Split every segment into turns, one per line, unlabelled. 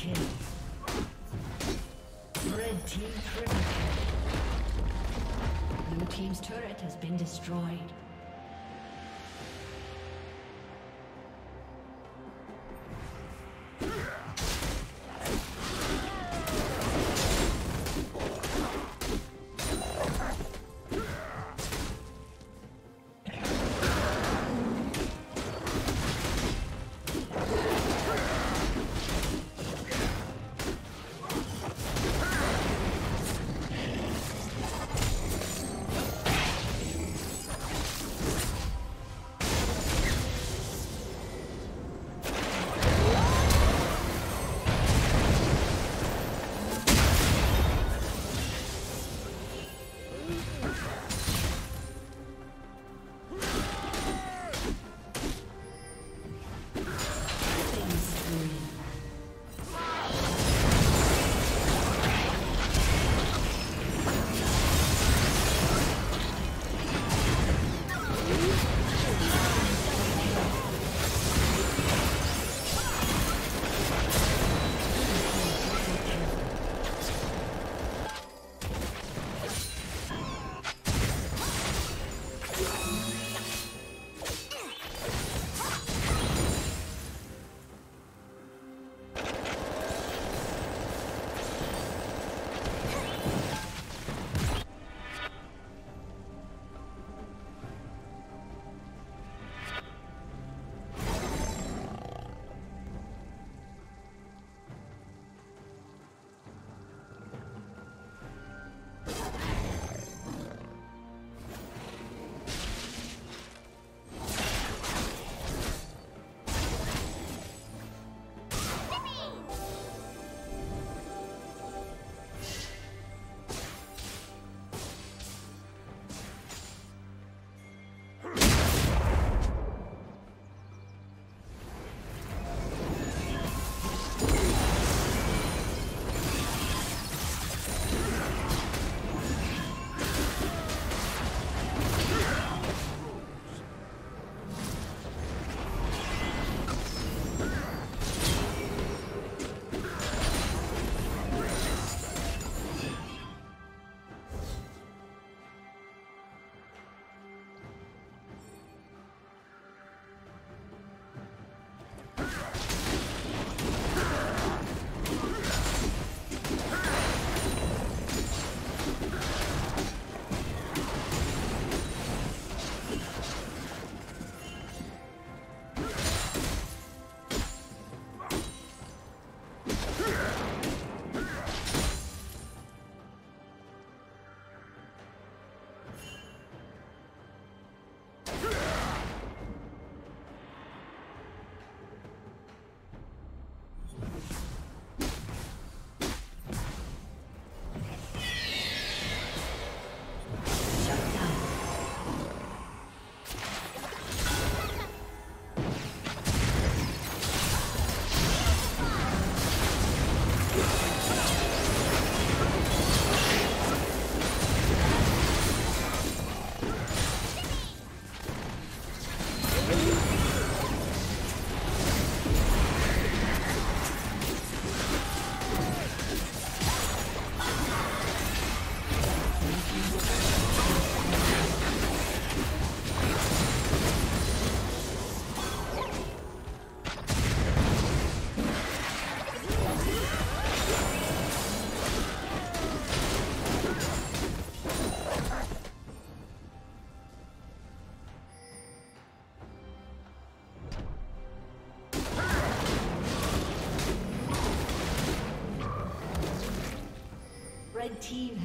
kill. Red team triple kill. Blue team's turret has been destroyed.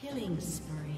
Killing spree.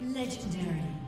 Legendary.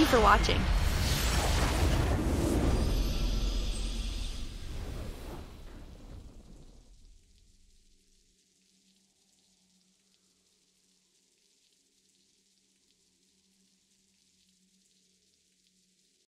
You for watching.